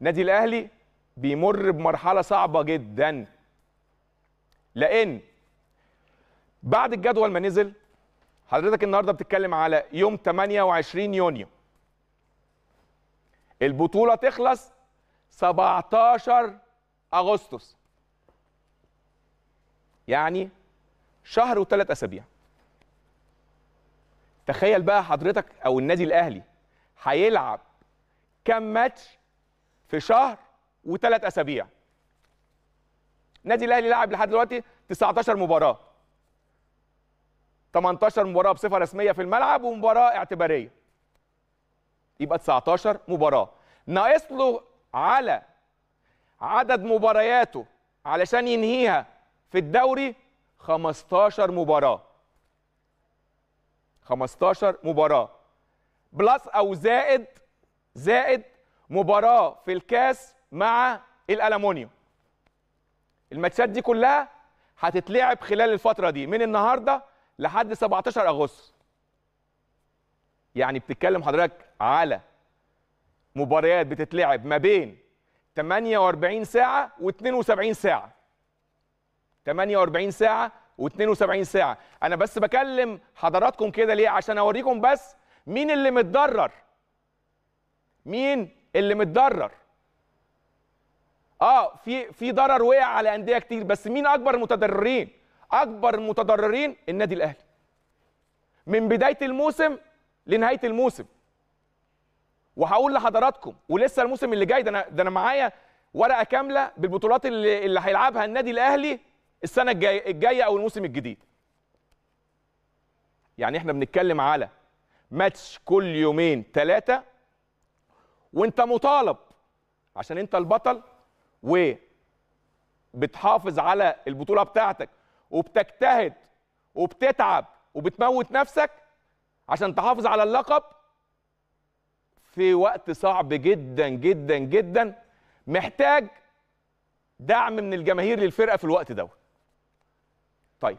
نادي الأهلي بيمر بمرحلة صعبة جدا. لأن بعد الجدول ما نزل حضرتك النهارده بتتكلم على يوم 28 يونيو. البطولة تخلص 17 أغسطس. يعني شهر وثلاث أسابيع. تخيل بقى حضرتك أو النادي الأهلي هيلعب كام ماتش في شهر وثلاث أسابيع. النادي الأهلي لعب لحد دلوقتي 19 مباراة. 18 مباراة بصفة رسمية في الملعب ومباراة اعتبارية. يبقى 19 مباراة. ناقص له على عدد مبارياته علشان ينهيها في الدوري 15 مباراة. 15 مباراة. بلس أو زائد زائد مباراة في الكاس مع الالومنيوم الماتشات دي كلها هتتلعب خلال الفترة دي من النهارده لحد 17 أغسطس. يعني بتتكلم حضرتك على مباريات بتتلعب ما بين 48 ساعة و72 ساعة. 48 ساعة و72 ساعة. أنا بس بكلم حضراتكم كده ليه؟ عشان أوريكم بس مين اللي متضرر مين اللي متضرر. آه في في ضرر وقع على أندية كتير بس مين أكبر المتضررين أكبر المتضررين النادي الأهلي. من بداية الموسم لنهاية الموسم. وهقول لحضراتكم ولسه الموسم اللي جاي ده أنا ده أنا معايا ورقة كاملة بالبطولات اللي اللي هيلعبها النادي الأهلي السنة الجايه الجاية أو الموسم الجديد. يعني إحنا بنتكلم على ماتش كل يومين ثلاثة وانت مطالب عشان انت البطل وبتحافظ على البطولة بتاعتك وبتجتهد وبتتعب وبتموت نفسك عشان تحافظ على اللقب في وقت صعب جدا جدا جدا محتاج دعم من الجماهير للفرقة في الوقت ده. طيب.